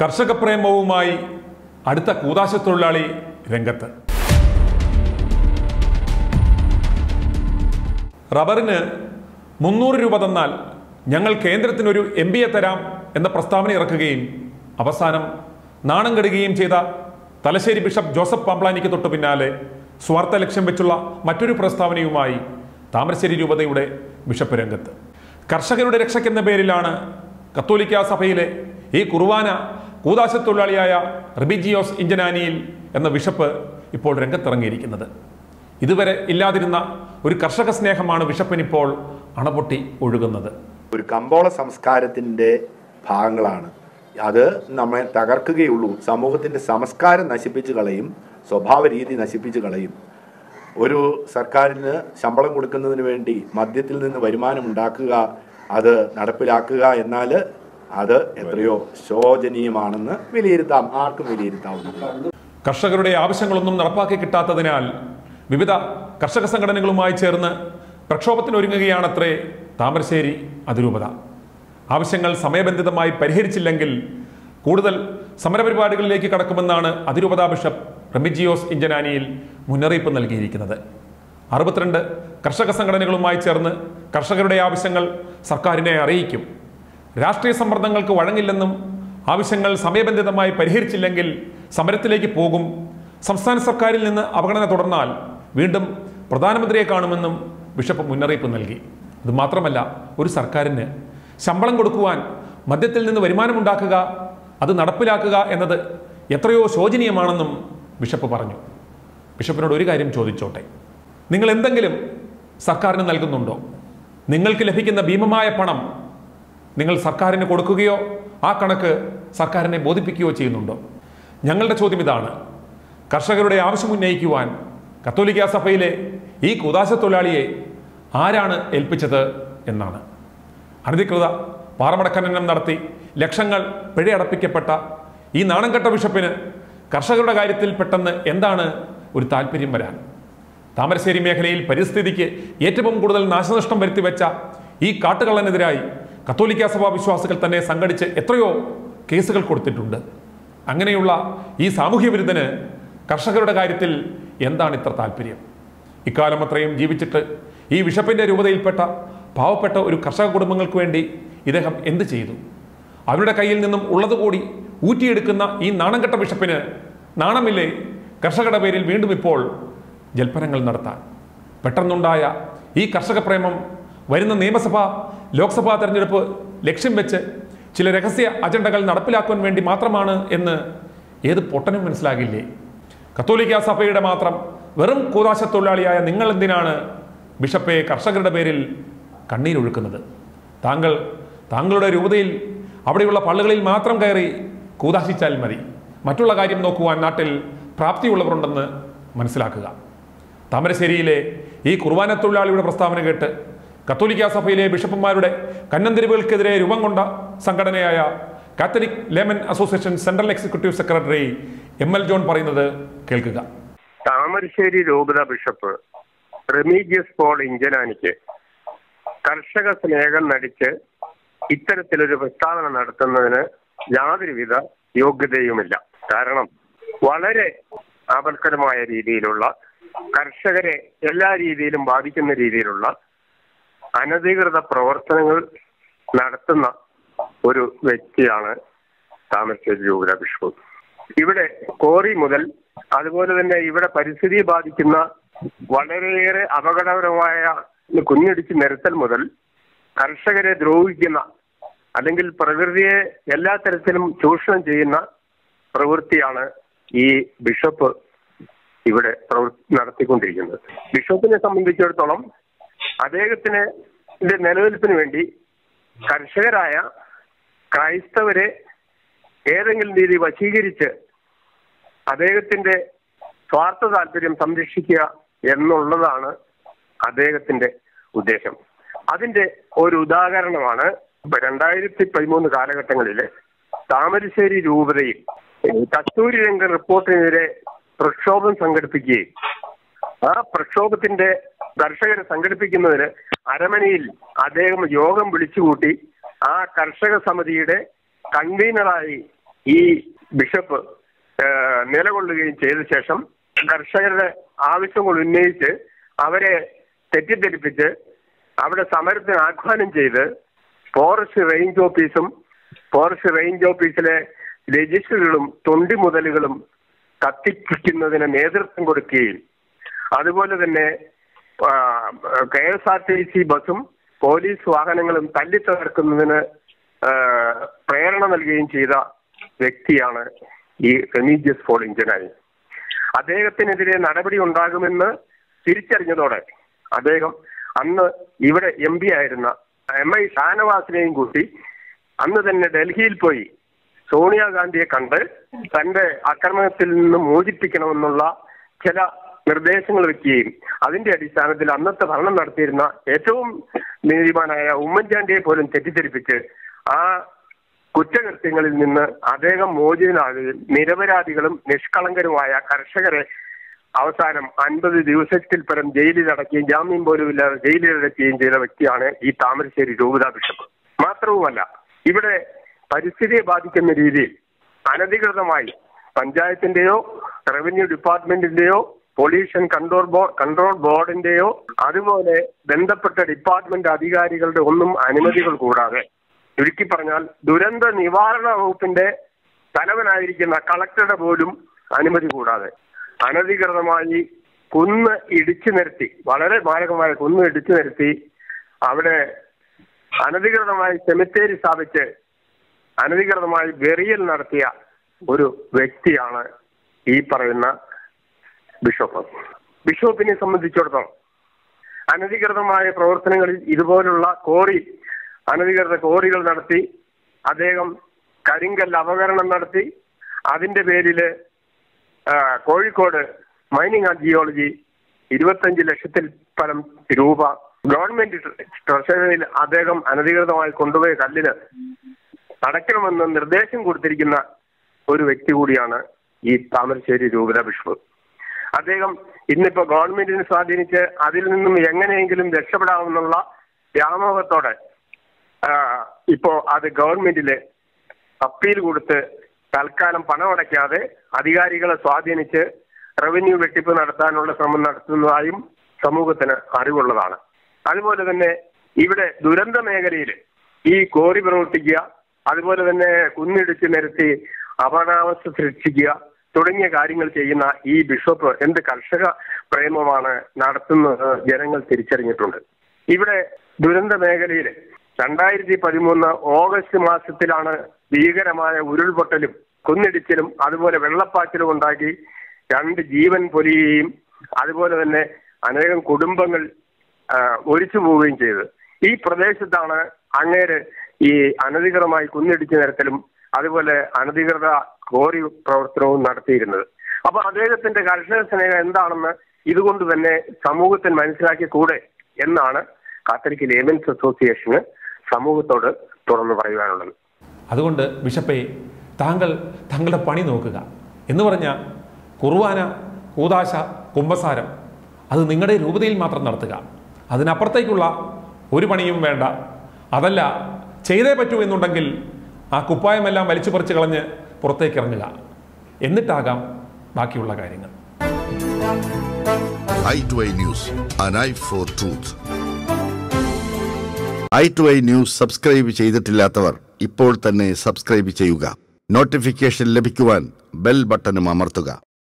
കർഷക പ്രേമവുമായി അടുത്ത കൂതാശ തൊഴിലാളി രംഗത്ത്. റബ്ബറിന് മുന്നൂറ് രൂപ തന്നാൽ ഞങ്ങൾ കേന്ദ്രത്തിനൊരു എം പിയെ തരാം എന്ന പ്രസ്താവന ഇറക്കുകയും അവസാനം നാണം കെടുകയും ചെയ്ത തലശ്ശേരി ബിഷപ്പ് ജോസഫ് പാംപ്ലാനിക്ക് തൊട്ടു പിന്നാലെ സ്വാർത്ഥ ലക്ഷ്യം വെച്ചുള്ള മറ്റൊരു പ്രസ്താവനയുമായി താമരശ്ശേരി രൂപതയുടെ ബിഷപ്പ് രംഗത്ത്. കർഷകരുടെ രക്ഷയ്ക്കെന്ന പേരിലാണ് കത്തോലിക്ക സഭയിലെ ഈ കുർവാന കൂതാശ തൊഴിലാളിയായ റിബിജിയോസ് ഇഞ്ചനാനിയിൽ എന്ന ബിഷപ്പ് ഇപ്പോൾ രംഗത്തിറങ്ങിയിരിക്കുന്നത്. ഇതുവരെ ഇല്ലാതിരുന്ന ഒരു കർഷക സ്നേഹമാണ് ബിഷപ്പിനിപ്പോൾ അണപൊട്ടി ഒഴുകുന്നത്. ഒരു കമ്പോള സംസ്കാരത്തിന്റെ ഭാഗങ്ങളാണ്. അത് നമ്മെ തകർക്കുകയുള്ളൂ. സമൂഹത്തിന്റെ സംസ്കാരം നശിപ്പിച്ച് കളയും സ്വഭാവ രീതി നശിപ്പിച്ച് കളയും. ഒരു സർക്കാരിന് ശമ്പളം കൊടുക്കുന്നതിന് വേണ്ടി മദ്യത്തിൽ നിന്ന് വരുമാനം ഉണ്ടാക്കുക അത് നടപ്പിലാക്കുക എന്നാൽ അത് എത്രയോ ശോചനീയമാണെന്ന് വിലയിരുത്താം. ആർക്കും വിലയിരുത്താവുന്നതാണ് കർഷകരുടെ ആവശ്യങ്ങളൊന്നും നടപ്പാക്കി കിട്ടാത്തതിനാൽ വിവിധ കർഷക സംഘടനകളുമായി ചേർന്ന് പ്രക്ഷോഭത്തിന് പ്രക്ഷോഭത്തിനൊരുങ്ങുകയാണത്രേ താമരശ്ശേരി അതിരൂപത. ആവശ്യങ്ങൾ സമയബന്ധിതമായി പരിഹരിച്ചില്ലെങ്കിൽ കൂടുതൽ സമരപരിപാടികളിലേക്ക് കടക്കുമെന്നാണ് അതിരൂപതാ ബിഷപ്പ് റെമിജിയോസ് ഇഞ്ചനാനിയിൽ മുന്നറിയിപ്പ് നൽകിയിരിക്കുന്നത്. അറുപത്തിരണ്ട് കർഷക സംഘടനകളുമായി ചേർന്ന് കർഷകരുടെ ആവശ്യങ്ങൾ സർക്കാരിനെ അറിയിക്കും. രാഷ്ട്രീയ സമ്മർദ്ദങ്ങൾക്ക് വഴങ്ങില്ലെന്നും ആവശ്യങ്ങൾ സമയബന്ധിതമായി പരിഹരിച്ചില്ലെങ്കിൽ സമരത്തിലേക്ക് പോകും. സംസ്ഥാന സർക്കാരിൽ നിന്ന് അവഗണന തുടർന്നാൽ വീണ്ടും പ്രധാനമന്ത്രിയെ കാണുമെന്നും ബിഷപ്പ് മുന്നറിയിപ്പ് നൽകി. ഇത് മാത്രമല്ല ഒരു സർക്കാരിന് ശമ്പളം കൊടുക്കുവാൻ മദ്യത്തിൽ നിന്ന് വരുമാനമുണ്ടാക്കുക അത് നടപ്പിലാക്കുക എന്നത് എത്രയോ ശോചനീയമാണെന്നും ബിഷപ്പ് പറഞ്ഞു. ബിഷപ്പിനോട് ഒരു കാര്യം ചോദിച്ചോട്ടെ. നിങ്ങൾ എന്തെങ്കിലും സർക്കാരിന് നൽകുന്നുണ്ടോ? നിങ്ങൾക്ക് ലഭിക്കുന്ന ഭീമമായ പണം നിങ്ങൾ സർക്കാരിന് കൊടുക്കുകയോ ആ കണക്ക് സർക്കാരിനെ ബോധിപ്പിക്കുകയോ ചെയ്യുന്നുണ്ടോ? ഞങ്ങളുടെ ചോദ്യം ഇതാണ്. കർഷകരുടെ ആവശ്യം ഉന്നയിക്കുവാൻ കത്തോലിക്ക സഭയിലെ ഈ കുദാശ തൊഴിലാളിയെ ആരാണ് ഏൽപ്പിച്ചത് എന്നാണ്. അനധികൃത പാറമടക്കനം നടത്തി ലക്ഷങ്ങൾ പിഴയടപ്പിക്കപ്പെട്ട ഈ നാണംകെട്ട ബിഷപ്പിന് കർഷകരുടെ കാര്യത്തിൽ പെട്ടെന്ന് എന്താണ് ഒരു താല്പര്യം വരാൻ? താമരശ്ശേരി മേഖലയിൽ പരിസ്ഥിതിക്ക് ഏറ്റവും കൂടുതൽ നാശനഷ്ടം വരുത്തിവെച്ച ഈ കാട്ടുകള്ളനെതിരായി കത്തോലിക്ക സഭാ വിശ്വാസികൾ തന്നെ സംഘടിച്ച് എത്രയോ കേസുകൾ കൊടുത്തിട്ടുണ്ട്. അങ്ങനെയുള്ള ഈ സാമൂഹ്യ വിരുദ്ധന് കർഷകരുടെ കാര്യത്തിൽ എന്താണ് ഇത്ര താല്പര്യം? ഇക്കാലം അത്രയും ജീവിച്ചിട്ട് ഈ വിഷപ്പിന്റെ രൂപതയിൽപ്പെട്ട പാവപ്പെട്ട ഒരു കർഷക കുടുംബങ്ങൾക്ക് വേണ്ടി ഇദ്ദേഹം എന്ത് ചെയ്തു? അവരുടെ കയ്യിൽ നിന്നും ഉള്ളതുകൂടി ഊറ്റിയെടുക്കുന്ന ഈ നാണംകെട്ട ബിഷപ്പിന് നാണമില്ലേ? കർഷകരുടെ പേരിൽ വീണ്ടും ഇപ്പോൾ ജൽപ്പനങ്ങൾ നടത്താൻ. പെട്ടെന്നുണ്ടായ ഈ കർഷക പ്രേമം വരുന്ന നിയമസഭ ലോക്സഭാ തെരഞ്ഞെടുപ്പ് ലക്ഷ്യം വെച്ച് ചില രഹസ്യ അജണ്ടകൾ നടപ്പിലാക്കുവാൻ വേണ്ടി മാത്രമാണ് എന്ന് ഏത് പൊട്ടനും മനസ്സിലാകില്ലേ? കത്തോലിക്ക സഭയുടെ മാത്രം വെറും കൂതാശ തൊഴിലാളിയായ നിങ്ങൾ എന്തിനാണ് ബിഷപ്പെ കർഷകരുടെ പേരിൽ കണ്ണീരൊഴുക്കുന്നത് താങ്കൾ താങ്കളുടെ രൂപതയിൽ അവിടെയുള്ള പള്ളികളിൽ മാത്രം കയറി കൂതാശിച്ചാൽ മതി. മറ്റുള്ള കാര്യം നോക്കുവാൻ നാട്ടിൽ പ്രാപ്തിയുള്ളവരുണ്ടെന്ന് മനസ്സിലാക്കുക. താമരശ്ശേരിയിലെ ഈ കുർബാന തൊഴിലാളിയുടെ പ്രസ്താവന കേട്ട് കത്തോലിക്ക സഭയിലെ ബിഷപ്പുമാരുടെ കന്നന്തിരിവുകൾക്കെതിരെ രൂപം കൊണ്ട സംഘടനയായ Catholic layman association central executive secretary M L John പറയുന്നത് കേൾക്കുക. താമരശ്ശേരി രൂപത ബിഷപ്പ് റെമീജിയസ് പോൾ ഇഞ്ചനാനിക്ക് കർഷക സ്നേഹം നടിച്ച് ഇത്തരത്തിലൊരു പ്രസ്താവന നടത്തുന്നതിന് യാതൊരുവിധ യോഗ്യതയുമില്ല. കാരണം വളരെ ആപൽക്കരമായ രീതിയിലുള്ള കർഷകരെ എല്ലാ രീതിയിലും ബാധിക്കുന്ന രീതിയിലുള്ള അനധികൃത പ്രവർത്തനങ്ങൾ നടത്തുന്ന ഒരു വ്യക്തിയാണ് താമരശ്ശേരി രൂപര ബിഷപ്പ് ഇവിടെ കോറി മുതൽ അതുപോലെ തന്നെ ഇവിടെ പരിസ്ഥിതിയെ ബാധിക്കുന്ന വളരെയേറെ അപകടകരമായ കുഞ്ഞിടിച്ച് നിരത്തൽ മുതൽ കർഷകരെ ദ്രോഹിക്കുന്ന അല്ലെങ്കിൽ പ്രകൃതിയെ എല്ലാ തരത്തിലും ചൂഷണം ചെയ്യുന്ന പ്രവൃത്തിയാണ് ഈ ബിഷപ്പ് ഇവിടെ പ്രവൃത്തി നടത്തിക്കൊണ്ടിരിക്കുന്നത്. ബിഷപ്പിനെ സംബന്ധിച്ചിടത്തോളം അദ്ദേഹത്തിന് നിലനിൽപ്പിന് വേണ്ടി കർഷകരായ ക്രൈസ്തവരെ ഏതെങ്കിലും രീതി വശീകരിച്ച് അദ്ദേഹത്തിന്റെ സ്വാർത്ഥ താല്പര്യം സംരക്ഷിക്കുക എന്നുള്ളതാണ് അദ്ദേഹത്തിന്റെ ഉദ്ദേശം. അതിന്റെ ഒരു ഉദാഹരണമാണ് രണ്ടായിരത്തി പതിമൂന്ന് കാലഘട്ടങ്ങളിലെ താമരശ്ശേരി രൂപതയിൽ കസ്തൂരി രംഗ റിപ്പോർട്ടിനെതിരെ പ്രക്ഷോഭം സംഘടിപ്പിക്കുകയും ആ പ്രക്ഷോഭത്തിന്റെ കർഷകരെ സംഘടിപ്പിക്കുന്നതിന് അരമനയിൽ അദ്ദേഹം യോഗം വിളിച്ചുകൂട്ടി ആ കർഷക സമിതിയുടെ കൺവീനറായി ഈ ബിഷപ്പ് നിലകൊള്ളുകയും ചെയ്ത ശേഷം കർഷകരുടെ ആവശ്യങ്ങൾ ഉന്നയിച്ച് അവരെ തെറ്റിദ്ധരിപ്പിച്ച് അവിടെ സമരത്തിന് ആഹ്വാനം ചെയ്ത് ഫോറസ്റ്റ് റേഞ്ച് ഓഫീസും ഫോറസ്റ്റ് റേഞ്ച് ഓഫീസിലെ രജിസ്റ്ററുകളും തൊണ്ടി മുതലുകളും കത്തിപ്പിക്കുന്നതിന് നേതൃത്വം കൊടുക്കുകയും അതുപോലെ തന്നെ K S R T C ബസും പോലീസ് വാഹനങ്ങളും തല്ലിത്തകർക്കുന്നതിന് പ്രേരണ നൽകുകയും ചെയ്ത വ്യക്തിയാണ് ഈ റെമീജിയസ് ഫോൾ ഇഞ്ചനായി അദ്ദേഹത്തിനെതിരെ നടപടി ഉണ്ടാകുമെന്ന് തിരിച്ചറിഞ്ഞതോടെ അദ്ദേഹം അന്ന് ഇവിടെ എം പി ആയിരുന്ന എം ഐ ഷാനവാസിനെയും കൂട്ടി അന്ന് തന്നെ ഡൽഹിയിൽ പോയി സോണിയാഗാന്ധിയെ കണ്ട് തന്റെ ആക്രമണത്തിൽ നിന്ന് മോചിപ്പിക്കണമെന്നുള്ള ചില നിർദ്ദേശങ്ങൾ വെക്കുകയും അതിന്റെ അടിസ്ഥാനത്തിൽ അന്നത്തെ ഭരണം നടത്തിയിരുന്ന ഏറ്റവും നീതിമാനായ ഉമ്മൻചാണ്ടിയെ പോലും തെറ്റിദ്ധരിപ്പിച്ച് ആ കുറ്റകൃത്യങ്ങളിൽ നിന്ന് അദ്ദേഹം മോചിതനാകുകയും നിരപരാധികളും നിഷ്കളങ്കരുമായ കർഷകരെ അവസാനം അൻപത് ദിവസത്തിൽ പരം ജയിലിൽ അടക്കുകയും ജാമ്യം പോലും ഇല്ലാതെ ജയിലിൽ അടക്കുകയും ചെയ്ത വ്യക്തിയാണ് ഈ താമരശ്ശേരി രൂപതാ ബിഷപ്പ്. മാത്രവുമല്ല ഇവിടെ പരിസ്ഥിതിയെ ബാധിക്കുന്ന രീതിയിൽ അനധികൃതമായി പഞ്ചായത്തിന്റെയോ റവന്യൂ ഡിപ്പാർട്ട്മെന്റിന്റെയോ പൊല്യൂഷൻ കൺട്രോൾ ബോർഡ് കൺട്രോൾ ബോർഡിന്റെയോ അതുപോലെ ബന്ധപ്പെട്ട ഡിപ്പാർട്ട്മെന്റ് അധികാരികളുടെ ഒന്നും അനുമതികൾ കൂടാതെ. ചുരുക്കി പറഞ്ഞാൽ ദുരന്ത നിവാരണ വകുപ്പിന്റെ തലവനായിരിക്കുന്ന കളക്ടറുടെ പോലും അനുമതി കൂടാതെ. അനധികൃതമായി കുന്ന് ഇടിച്ചു നിരത്തി വളരെ മാരകമായ കുന്ന് ഇടിച്ചു നിരത്തി അവിടെ അനധികൃതമായി സെമിത്തേരി സ്ഥാപിച്ച് അനധികൃതമായി വെറിയൽ നടത്തിയ ഒരു വ്യക്തിയാണ് ഈ പറയുന്ന ബിഷപ്പ്. ബിഷപ്പിനെ സംബന്ധിച്ചിടത്തോളം അനധികൃതമായ പ്രവർത്തനങ്ങളിൽ ഇതുപോലുള്ള കോറി അനധികൃത കോറികൾ നടത്തി അദ്ദേഹം കരിങ്കൽ അപകരണം നടത്തി അതിന്റെ പേരിൽ കോഴിക്കോട് മൈനിങ് ആൻഡ് ജിയോളജി ഇരുപത്തഞ്ച് ലക്ഷത്തിൽ പരം രൂപ ഗവൺമെന്റ് ട്രഷറിയിൽ അദ്ദേഹം അനധികൃതമായി കൊണ്ടുപോയ കല്ലിന് അടയ്ക്കണമെന്ന് നിർദ്ദേശം കൊടുത്തിരിക്കുന്ന ഒരു വ്യക്തി കൂടിയാണ് ഈ താമരശ്ശേരി രൂപത ബിഷപ്പ്. അദ്ദേഹം ഇന്നിപ്പോ ഗവൺമെന്റിനെ സ്വാധീനിച്ച് അതിൽ നിന്നും എങ്ങനെയെങ്കിലും രക്ഷപ്പെടാമെന്നുള്ള വ്യാമോഹത്തോടെ ഇപ്പോ അത് ഗവൺമെന്റിൽ അപ്പീൽ കൊടുത്ത് തൽക്കാലം പണമടയ്ക്കാതെ അധികാരികളെ സ്വാധീനിച്ച് റവന്യൂ വെട്ടിപ്പ് നടത്താനുള്ള ശ്രമം നടത്തുന്നതായും സമൂഹത്തിന് അറിവുള്ളതാണ്. അതുപോലെ തന്നെ ഇവിടെ ദുരന്ത മേഖലയിൽ ഈ കോറി പ്രവർത്തിക്കുക അതുപോലെ തന്നെ കുന്നിടിച്ച് നിരത്തി അപകടാവസ്ഥ സൃഷ്ടിക്കുക തുടങ്ങിയ കാര്യങ്ങൾ ചെയ്യുന്ന ഈ ബിഷപ്പ് എന്ത് കർഷക പ്രേമമാണ് നടത്തുന്നത് ജനങ്ങൾ തിരിച്ചറിഞ്ഞിട്ടുണ്ട്. ഇവിടെ ദുരന്ത മേഖലയിൽ രണ്ടായിരത്തി പതിമൂന്ന് ഓഗസ്റ്റ് മാസത്തിലാണ് ഭീകരമായ ഉരുൾപൊട്ടലും കുന്നിടിച്ചിലും അതുപോലെ വെള്ളപ്പാച്ചിലും ഉണ്ടാക്കി രണ്ട് ജീവൻ പൊലിയുകയും അതുപോലെ തന്നെ അനേകം കുടുംബങ്ങൾ ഒഴിച്ചു പോവുകയും ചെയ്തത്. ഈ പ്രദേശത്താണ് അങ്ങേര് ഈ അനധികൃതമായി കുന്നിടിച്ചു നിരത്തലും അതുപോലെ അനധികൃത കോറി പ്രവർത്തനവും നടത്തിയിരുന്നത്. അപ്പൊ അദ്ദേഹത്തിന്റെ കർഷക സ്നേഹം എന്താണെന്ന് ഇതുകൊണ്ട് തന്നെ സമൂഹത്തിന് മനസ്സിലാക്കി കൂടെ എന്നാണ് കാത്തലിക് ലേമൻസ് അസോസിയേഷന് സമൂഹത്തോട് തുറന്നു പറയുവാനുള്ളത്. അതുകൊണ്ട് ബിഷപ്പെ താങ്കൾ തങ്ങളുടെ പണി നോക്കുക. എന്ന് പറഞ്ഞാൽ കുർവാന കൂതാശ കുംഭസാരം അത് നിങ്ങളുടെ രൂപതയിൽ മാത്രം നടത്തുക. അതിനപ്പുറത്തേക്കുള്ള ഒരു പണിയും വേണ്ട. അതല്ല ചെയ്തേ പറ്റൂ എന്നുണ്ടെങ്കിൽ ആ കുപ്പായമെല്ലാം വലിച്ചു പറിച്ചു കളഞ്ഞ് പുറത്തേക്ക് ഇറങ്ങുക എന്നിട്ടാകാം ബാക്കിയുള്ള കാര്യങ്ങൾ. I to I news subscribe ചെയ്തിട്ടില്ലാത്തവർ ഇപ്പോൾ തന്നെ സബ്സ്ക്രൈബ് ചെയ്യുക. നോട്ടിഫിക്കേഷൻ ലഭിക്കുവാൻ ബെൽ ബട്ടണും അമർത്തുക.